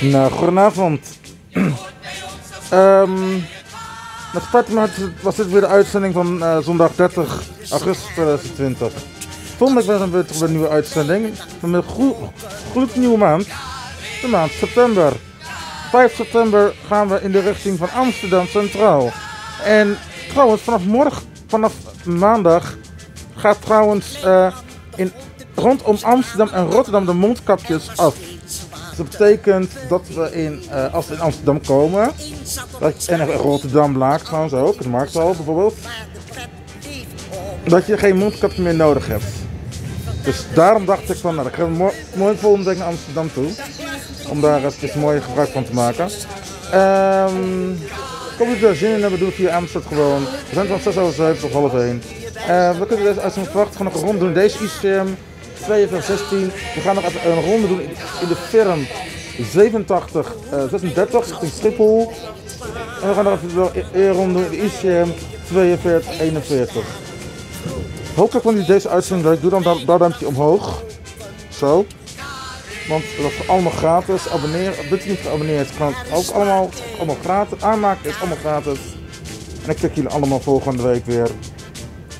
Nou, goedenavond. um, met Fatima was dit weer de uitzending van uh, zondag 30 augustus 2020. Volgende week weer weer een nieuwe uitzending. Met een gloednieuwe maand. De maand september. 5 september gaan we in de richting van Amsterdam Centraal. En trouwens, vanaf morgen, vanaf maandag, gaat trouwens uh, in, rondom Amsterdam en Rotterdam de mondkapjes af. Dat betekent dat we in, uh, als we in Amsterdam komen, dat, en in Rotterdam laag trouwens ook, de Markthal bijvoorbeeld, dat je geen mondkapje meer nodig hebt. Dus daarom dacht ik van, nou, ik ga mooi, mooi volgende naar Amsterdam toe. Om daar eens mooi gebruik van te maken. Um, dat jullie er zin in hebben, doe het via Amsterdam gewoon. We zijn van 6 over 7 tot half 1. Uh, we kunnen deze uitzending verwachten, gewoon nog een rond doen. Deze ICM 16. We gaan nog even een ronde doen in de firm 87, uh, 36 richting Schiphol. En we gaan nog even een ronde doen in de ICM 42, 41. Hopelijk vond je deze uitzending leuk. Doe dan dat duimpje omhoog. Zo. Want dat is allemaal gratis. Abonneer. Bent je niet geabonneerd, kan ook allemaal, allemaal gratis. Aanmaken is allemaal gratis. En ik kijk jullie allemaal volgende week weer.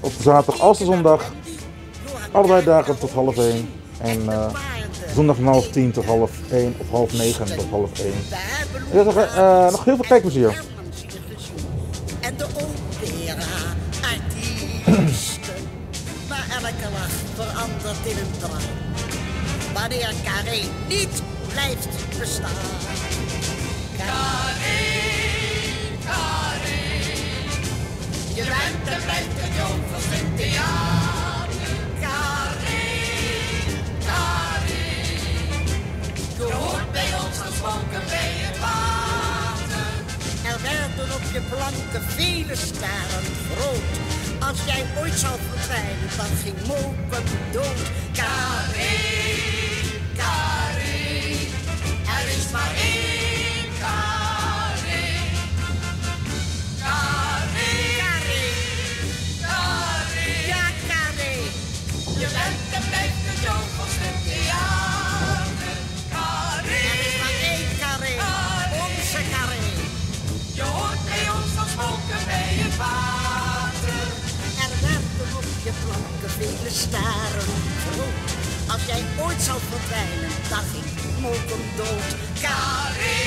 Op zaterdag als de zondag. Allebei dagen tot half 1. En uh, zondag van half 10 tot half 1 of half 9 tot half 1. Ik wil zeggen, uh, nog heel veel kijkplezier. En de opera artiesten. maar elke lach verandert in een. Wanneer Carré niet blijft bestaan. Carré, Carré. Je bent en blijft de jong van Cynthia. Je hoort bij ons geschonken bij het water. Er werden op je planken vele sterren groot. Als jij ooit zou verdwijnen, dan ging moken dood. Carré, carré, vele staren vroeg. Als jij ooit zou verdwijnen, dacht ik, mogen dood. Karin!